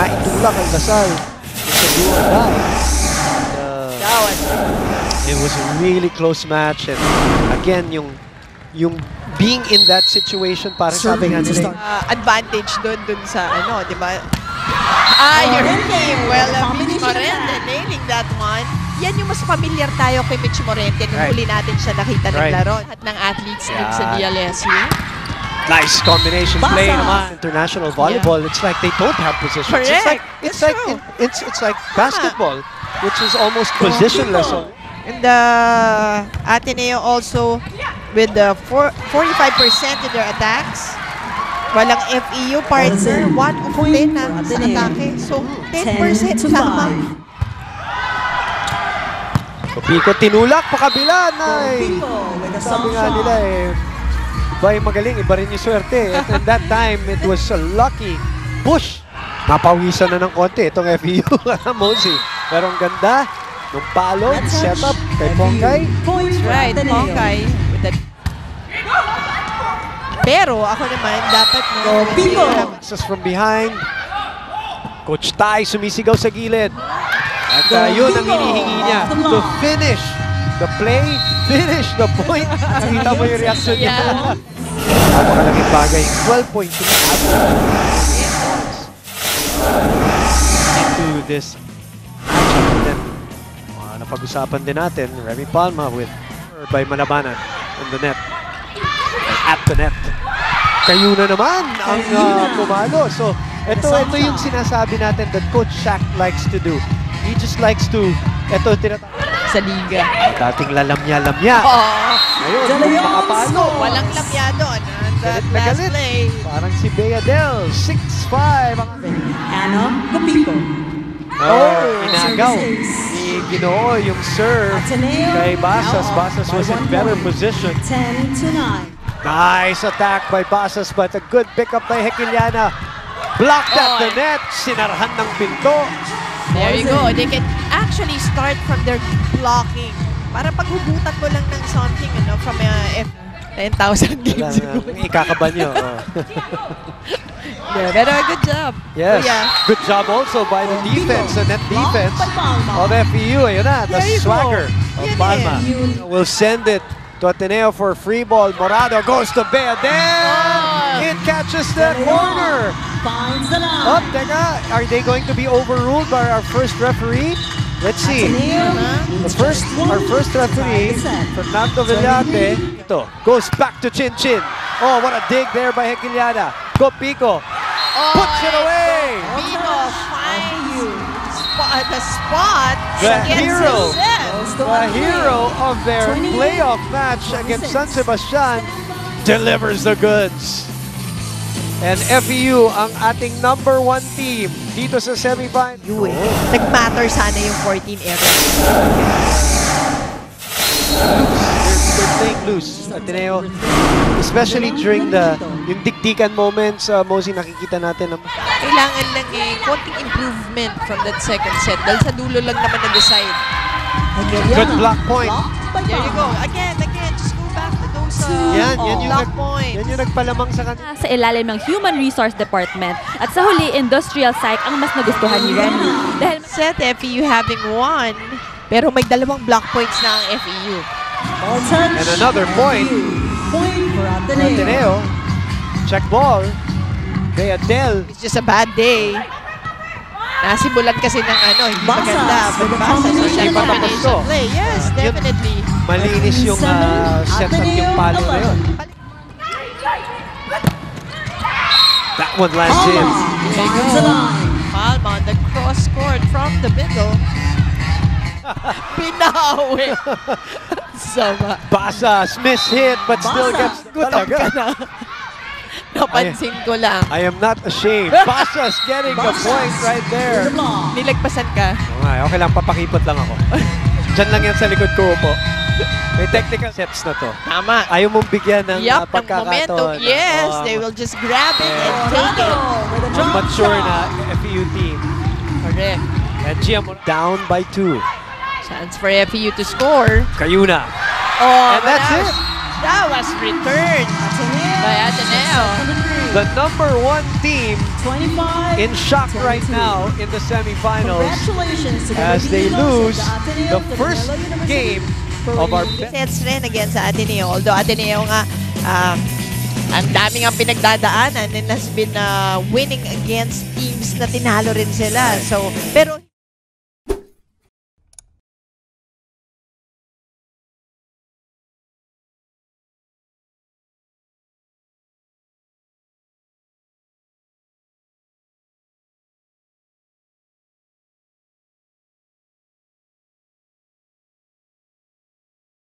naitulak ang sa die. And, uh, That was it was a really close match and again yung yung being in that situation para sabi nga nila uh, advantage doon dun sa ano, di ba? Ah, your team. Well, uh, Mitch Morente nailing that one. Yan yung mas familiar tayo kay Mitch Morente nung Right. huli natin siya nakita ng Right. laro. At ng athletes din sa Yeah. DLSU. Nice combination play naman. International volleyball, it's like they don't have positions. It's like Correct. it's That's like it- it's it's like basketball, which is almost positionless. And the Ateneo also with the four, 45% in their attacks. Walang FEU partner. 1 of 10 na sa atake. So, 10% lamang. Pico tinulak pa kabila na sabi nga nila eh yung magaling, iba rin yung swerte. At in that time, it was a lucky push. Napawisan na ng konti itong FEU, Mosey. Pero ang ganda ng palo, set up kay Pongkay. Right, Pongkay. With the... Pero ako naman, dapat no, Pico. Access from behind. Coach Tai sumisigaw sa gilid. At uh, yun ang hinihingi niya. To finish the play, finish the point. Nakita mo yung reaction niya. Yeah. Napakalaking bagay. 12 points yung into this matchup. And then, uh, napag-usapan din natin, Remy Palma with by Malabanan on the net. At the net. Kayo na naman ang uh, pumalo. So, ito, ito yung sinasabi natin that Coach Shaq likes to do. He just likes to, ito tinatawag. Sa liga. Dating lalamya-lamya. Oh, Ngayon, makapalo. walang lamya doon. And that Galit na last galit. play. Parang si Bea Del, 6'5". Ang Anna Copico. Oh, inagaw ni Ginoo yung serve kay Basas. Basas was in better position. 10 to 9. Nice attack by Basas but a good pickup by Hekiliana. Blocked at the net. Sinarhan ng pinto. There you go. They can actually start from their blocking. Para paghugutan mo lang ng something, ano, from uh, F 10,000 Wala games ago. ikakaba nyo. Oh. Yeah, pero good job. Yes. Kuya. Good job also by the defense, the net defense of FEU. Ayun na, the swagger of Palma. Will send it to Ateneo for free ball. Morado goes to Bea. Oh. It catches the corner. Finds the Oh, line. teka, are they going to be overruled by our first referee? Let's see. The first, our first referee, Fernando Villate, ito, goes back to Chin Chin. Oh, what a dig there by Hekiliana. Go Pico. Oh, Puts it away. Pico finds spot, uh, the spot The hero. The hero of their playoff match against San Sebastian delivers the goods. And FEU ang ating number one team dito sa semifinal. You eh. Nag-matter sana yung 14 errors. They're, playing loose, Ateneo. Especially during the yung dikdikan moments, uh, Mosey, nakikita natin na Kailangan lang eh, konting improvement from that second set. Dahil sa dulo lang naman na-decide. good block point. There you go. Again, again, Yan, yan yung, block nag, points. yan yung nagpalamang sa kanila. sa ilalim ng Human Resource Department. At sa huli, Industrial Psych ang mas nagustuhan ni Remy. Dahil set FEU having one, pero may dalawang block points na ang FEU. And another point. Point for Ateneo. Ateneo, check ball. Bea Del, It's just a bad day. Nasimulan kasi ng ano, hindi Basas maganda. Basas with that play. combination play. Yes, Yun. definitely. Malinis yung uh, set up yung palo na yun. That one lands in. Palma on the cross court from the middle. Pinawi. Sama. Basas, miss hit, but still gets Gutom ka na. Napansin ko lang. I am not ashamed. Basas getting the point right there. Nilagpasan ka. Okay, okay lang, papakipot lang ako. Diyan lang yan sa likod ko po. May technical steps na to. Tama. Ayaw mong bigyan ng uh, Yup, ng pagkakataon. momentum. Yes, Oh, they will just grab it and Yeah. take it. with a mature na FEU team. Correct. And Gia down by two. Chance for FEU to score. Kayuna. Oh, And that's wala. it. That was returned by Ateneo. The number one team 25. in shock right 22. now in the semifinals Congratulations to the as they lose Ateneo the first game for of our sets rin against sa Ateneo. Although Ateneo nga, um, ang daming ang pinagdadaanan and has been uh, winning against teams na tinalo rin sila. So, pero